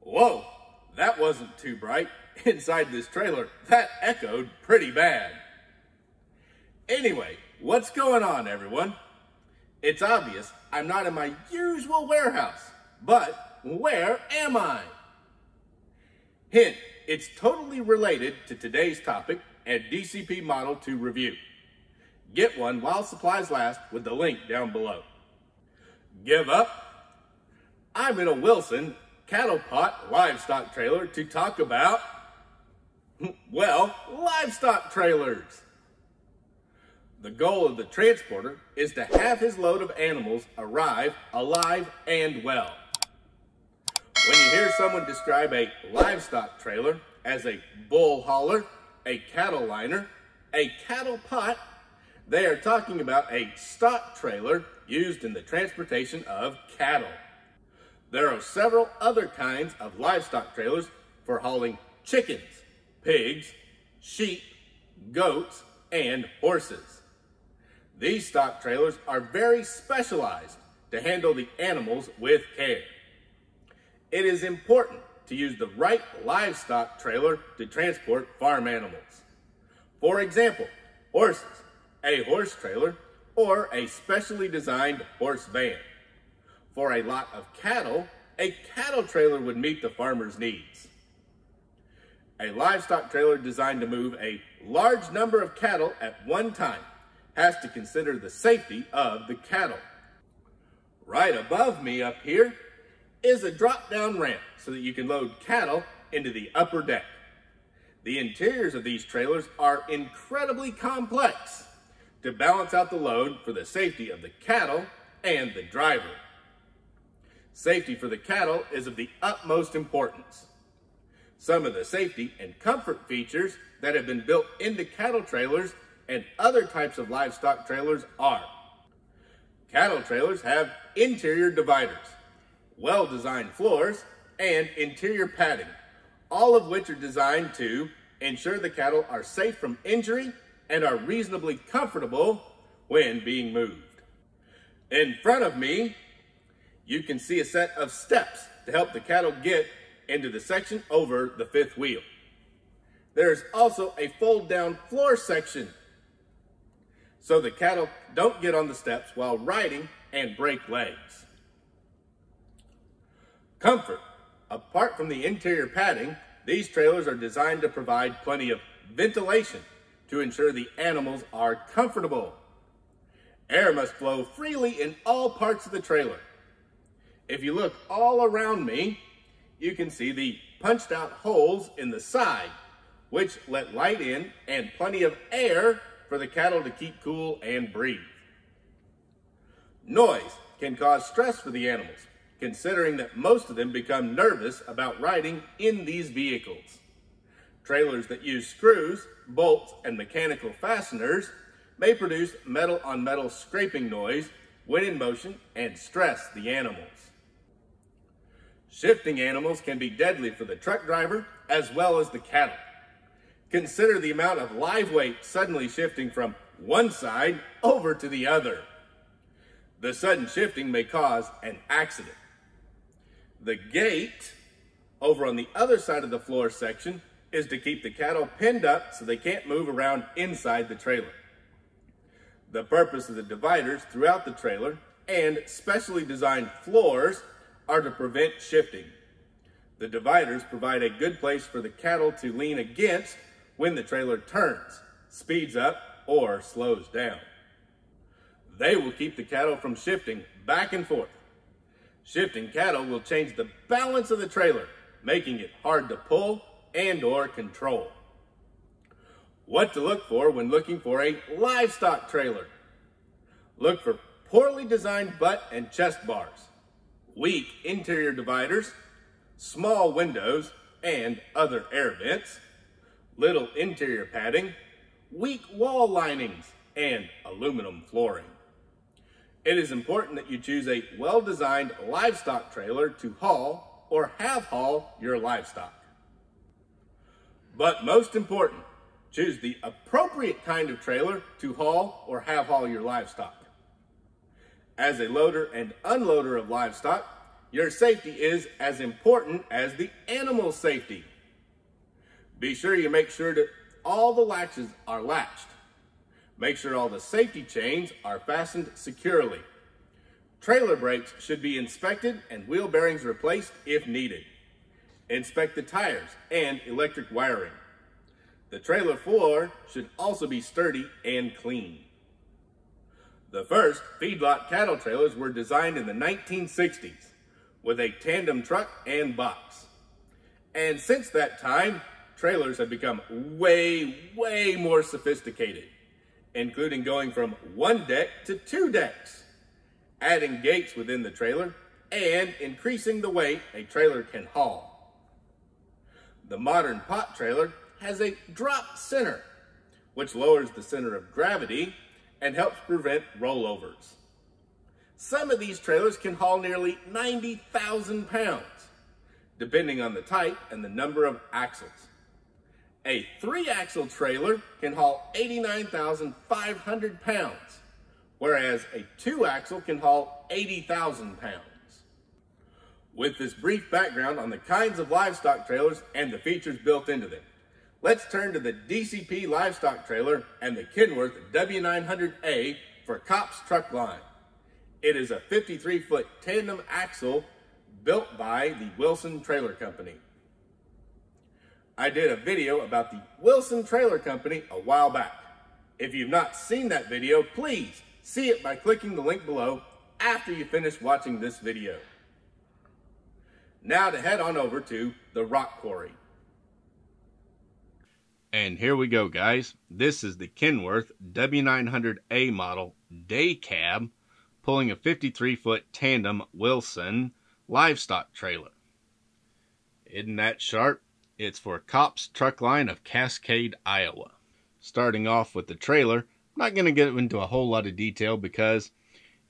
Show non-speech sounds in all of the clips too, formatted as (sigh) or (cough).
Whoa. That wasn't too bright. (laughs) Inside this trailer, that echoed pretty bad. Anyway, what's going on, everyone? It's obvious I'm not in my usual warehouse, but where am I? Hint, it's totally related to today's topic and DCP model to review. Get one while supplies last with the link down below. Give up? I'm in a Wilson cattle pot livestock trailer to talk about, well, livestock trailers. The goal of the transporter is to have his load of animals arrive alive and well. When you hear someone describe a livestock trailer as a bull hauler, a cattle liner, a cattle pot, they are talking about a stock trailer used in the transportation of cattle. There are several other kinds of livestock trailers for hauling chickens, pigs, sheep, goats, and horses. These stock trailers are very specialized to handle the animals with care. It is important to use the right livestock trailer to transport farm animals. For example, horses, a horse trailer, or a specially designed horse van. For a lot of cattle, a cattle trailer would meet the farmer's needs. A livestock trailer designed to move a large number of cattle at one time has to consider the safety of the cattle. Right above me up here is a drop-down ramp so that you can load cattle into the upper deck. The interiors of these trailers are incredibly complex to balance out the load for the safety of the cattle and the driver. Safety for the cattle is of the utmost importance. Some of the safety and comfort features that have been built into cattle trailers and other types of livestock trailers are cattle trailers have interior dividers, well-designed floors, and interior padding, all of which are designed to ensure the cattle are safe from injury and are reasonably comfortable when being moved. In front of me, you can see a set of steps to help the cattle get into the section over the fifth wheel. There's also a fold down floor section so the cattle don't get on the steps while riding and break legs. Comfort. Apart from the interior padding, these trailers are designed to provide plenty of ventilation to ensure the animals are comfortable. Air must flow freely in all parts of the trailer. If you look all around me, you can see the punched out holes in the side, which let light in and plenty of air for the cattle to keep cool and breathe. Noise can cause stress for the animals, considering that most of them become nervous about riding in these vehicles. Trailers that use screws, bolts, and mechanical fasteners may produce metal on metal scraping noise when in motion and stress the animals. Shifting animals can be deadly for the truck driver as well as the cattle. Consider the amount of live weight suddenly shifting from one side over to the other. The sudden shifting may cause an accident. The gate over on the other side of the floor section is to keep the cattle pinned up so they can't move around inside the trailer. The purpose of the dividers throughout the trailer and specially designed floors are to prevent shifting. The dividers provide a good place for the cattle to lean against when the trailer turns, speeds up, or slows down. They will keep the cattle from shifting back and forth. Shifting cattle will change the balance of the trailer, making it hard to pull and or control. What to look for when looking for a livestock trailer. Look for poorly designed butt and chest bars, weak interior dividers, small windows and other air vents, little interior padding, weak wall linings, and aluminum flooring. It is important that you choose a well-designed livestock trailer to haul or have haul your livestock. But most important, choose the appropriate kind of trailer to haul or have haul your livestock. As a loader and unloader of livestock, your safety is as important as the animal safety. Be sure you make sure that all the latches are latched. Make sure all the safety chains are fastened securely. Trailer brakes should be inspected and wheel bearings replaced if needed. Inspect the tires and electric wiring. The trailer floor should also be sturdy and clean. The first feedlot cattle trailers were designed in the 1960s with a tandem truck and box. And since that time, trailers have become way, way more sophisticated, including going from one deck to two decks, adding gates within the trailer, and increasing the weight a trailer can haul. The modern pot trailer has a drop center, which lowers the center of gravity and helps prevent rollovers. Some of these trailers can haul nearly 90,000 pounds, depending on the type and the number of axles. A three-axle trailer can haul 89,500 pounds, whereas a two-axle can haul 80,000 pounds. With this brief background on the kinds of livestock trailers and the features built into them, let's turn to the DCP livestock trailer and the Kenworth W900A for Koppes Truck Line. It is a 53-foot tandem axle built by the Wilson Trailer Company. I did a video about the Wilson Trailer Company a while back. If you've not seen that video, please see it by clicking the link below after you finish watching this video. Now to head on over to the rock quarry. And here we go, guys. This is the Kenworth W900A model day cab pulling a 53-foot tandem Wilson livestock trailer. Isn't that sharp? It's for Koppes truck line of Cascade, Iowa. Starting off with the trailer, I'm not going to get into a whole lot of detail because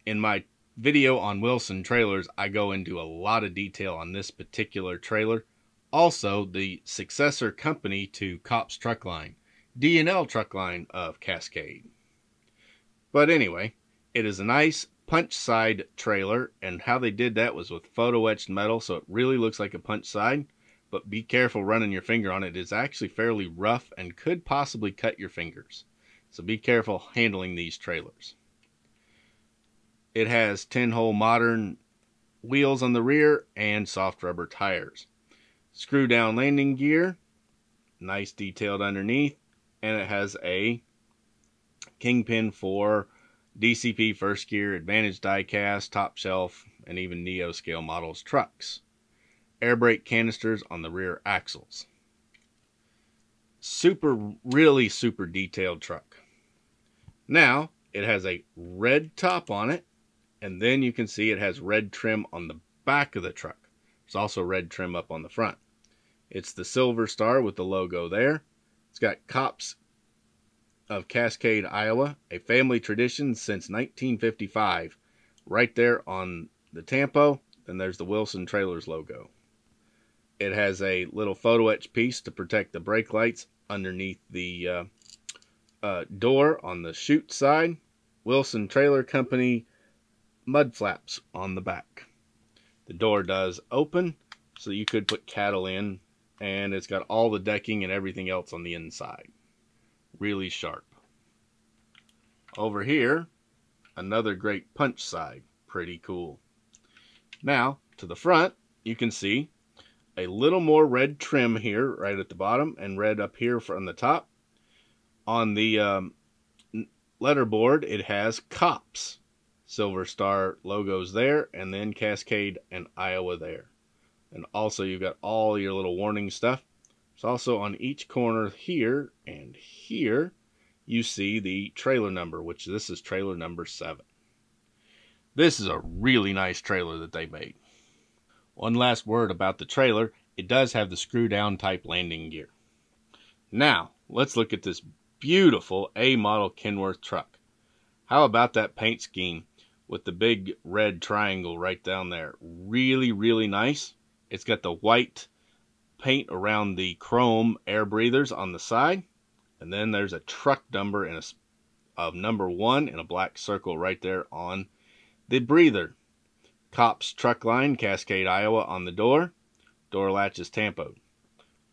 in my video on Wilson trailers, I go into a lot of detail on this particular trailer also the successor company to Koppes truck line, D&L truck line of Cascade. But anyway, it is a nice punch side trailer, and how they did that was with photo etched metal, so it really looks like a punch side. But be careful running your finger on it. It's actually fairly rough and could possibly cut your fingers. So be careful handling these trailers. It has 10 hole modern wheels on the rear and soft rubber tires screw down landing gear, nice detailed underneath, and it has a kingpin for DCP first gear, advantage diecast, top shelf, and even Neo scale models trucks. Air brake canisters on the rear axles. Super, really super detailed truck. Now, it has a red top on it, and then you can see it has red trim on the back of the truck. There's also red trim up on the front. It's the silver star with the logo there. It's got Koppes of Cascade, Iowa, a family tradition since 1955. Right there on the Tampo, and there's the Wilson Trailers logo. It has a little photo etch piece to protect the brake lights underneath the uh, uh, door on the chute side. Wilson Trailer Company mud flaps on the back. The door does open, so you could put cattle in and it's got all the decking and everything else on the inside. Really sharp. Over here, another great punch side. Pretty cool. Now, to the front, you can see a little more red trim here right at the bottom and red up here from the top. On the um, letterboard, it has Koppes. Silver Star logos there, and then Cascade and Iowa there. And also you've got all your little warning stuff. It's also on each corner here and here, you see the trailer number, which this is trailer number seven. This is a really nice trailer that they made. One last word about the trailer. It does have the screw down type landing gear. Now, let's look at this beautiful A model Kenworth truck. How about that paint scheme with the big red triangle right down there? Really, really nice. It's got the white paint around the chrome air breathers on the side. And then there's a truck number a of number one in a black circle right there on the breather. Koppes Truck Line, Cascade, Iowa on the door. Door latch is tampoed.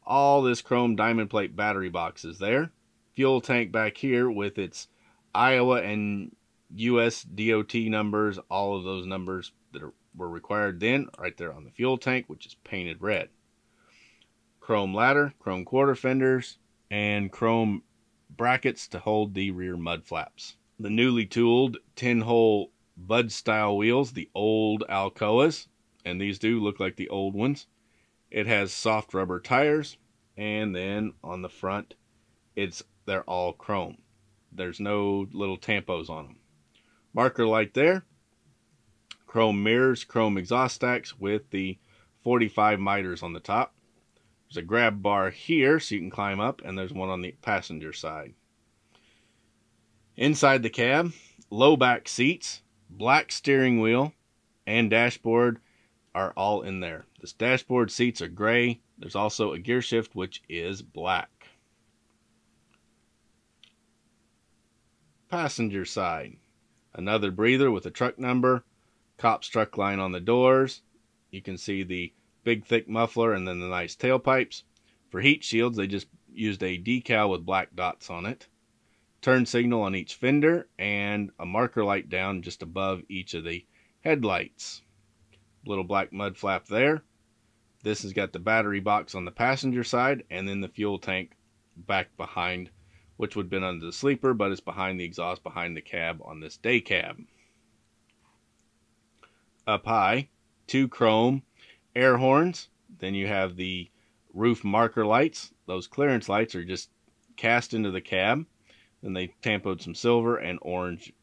All this chrome diamond plate battery box is there. Fuel tank back here with its Iowa and US DOT numbers, all of those numbers were required then, right there on the fuel tank, which is painted red. Chrome ladder, chrome quarter fenders, and chrome brackets to hold the rear mud flaps. The newly tooled 10 hole Bud style wheels, the old Alcoas, and these do look like the old ones. It has soft rubber tires, and then on the front, it's they're all chrome. There's no little tampos on them. Marker light there. Chrome mirrors, chrome exhaust stacks with the 45 miters on the top. There's a grab bar here so you can climb up, and there's one on the passenger side. Inside the cab, low back seats, black steering wheel, and dashboard are all in there. This dashboard seats are gray. There's also a gear shift which is black. Passenger side. Another breather with a truck number. Koppes truck line on the doors. You can see the big thick muffler and then the nice tailpipes. For heat shields, they just used a decal with black dots on it. Turn signal on each fender and a marker light down just above each of the headlights. Little black mud flap there. This has got the battery box on the passenger side and then the fuel tank back behind which would have been under the sleeper, but it's behind the exhaust behind the cab on this day cab. Up high, two chrome air horns. Then you have the roof marker lights. Those clearance lights are just cast into the cab. Then they tampoed some silver and orange,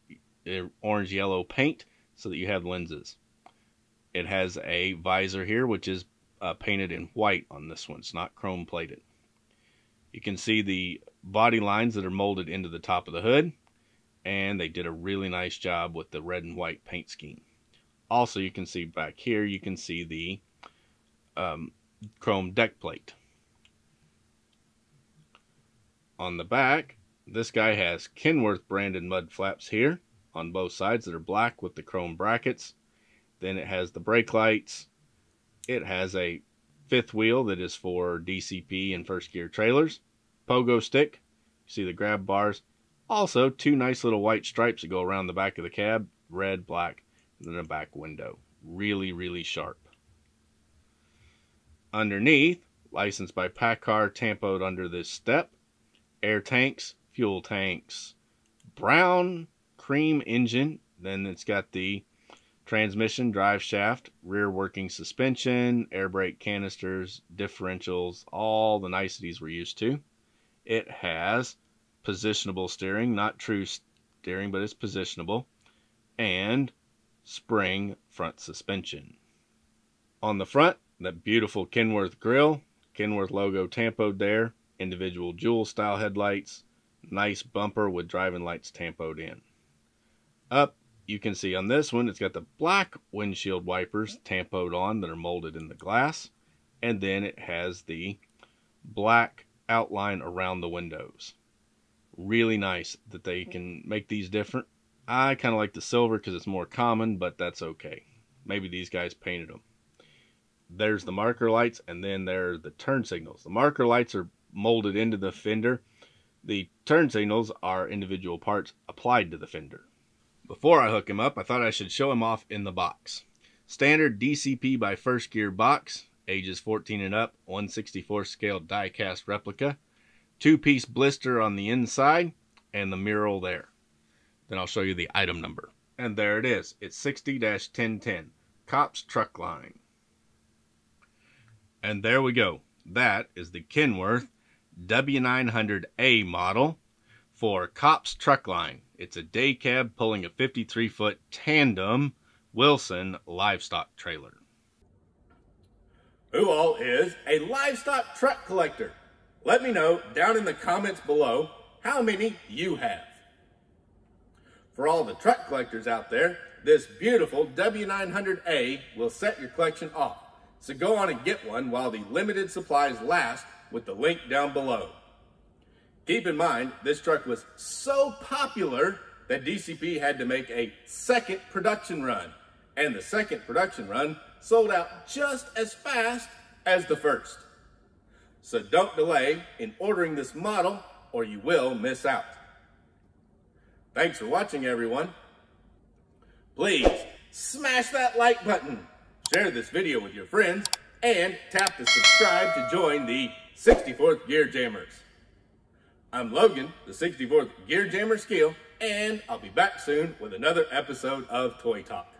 eh, orange yellow paint so that you have lenses. It has a visor here, which is uh, painted in white on this one. It's not chrome plated. You can see the body lines that are molded into the top of the hood. And they did a really nice job with the red and white paint scheme. Also, you can see back here, you can see the um, chrome deck plate. On the back, this guy has Kenworth branded mud flaps here on both sides that are black with the chrome brackets. Then it has the brake lights. It has a fifth wheel that is for DCP and first gear trailers pogo stick. You see the grab bars. Also, two nice little white stripes that go around the back of the cab, red, black, then a back window. Really, really sharp. Underneath, licensed by PACCAR, tampoed under this step, air tanks, fuel tanks, brown cream engine. Then it's got the transmission, drive shaft, rear working suspension, air brake canisters, differentials, all the niceties we're used to. It has positionable steering, not true steering, but it's positionable, and spring front suspension. On the front, that beautiful Kenworth grill, Kenworth logo tampoed there, individual jewel style headlights, nice bumper with driving lights tampoed in. Up, you can see on this one, it's got the black windshield wipers tampoed on that are molded in the glass, and then it has the black outline around the windows. Really nice that they can make these different. I kind of like the silver because it's more common, but that's okay. Maybe these guys painted them. There's the marker lights, and then there are the turn signals. The marker lights are molded into the fender. The turn signals are individual parts applied to the fender. Before I hook him up, I thought I should show him off in the box. Standard DCP by First Gear box ages 14 and up, 164 scale die cast replica, two piece blister on the inside, and the mural there. Then I'll show you the item number. And there it is. It's 60 1010, Koppes Truck Line. And there we go. That is the Kenworth W900A model for Koppes Truck Line. It's a day cab pulling a 53 foot tandem Wilson livestock trailer. Who all is a livestock truck collector? Let me know down in the comments below how many you have. For all the truck collectors out there, this beautiful W900A will set your collection off. So go on and get one while the limited supplies last with the link down below. Keep in mind, this truck was so popular that DCP had to make a second production run and the second production run sold out just as fast as the first. So don't delay in ordering this model or you will miss out. Thanks for watching everyone. Please smash that like button, share this video with your friends, and tap the subscribe to join the 64th Gear Jammers. I'm Logan, the 64th Gear Jammer Skeele, and I'll be back soon with another episode of Toy Talk.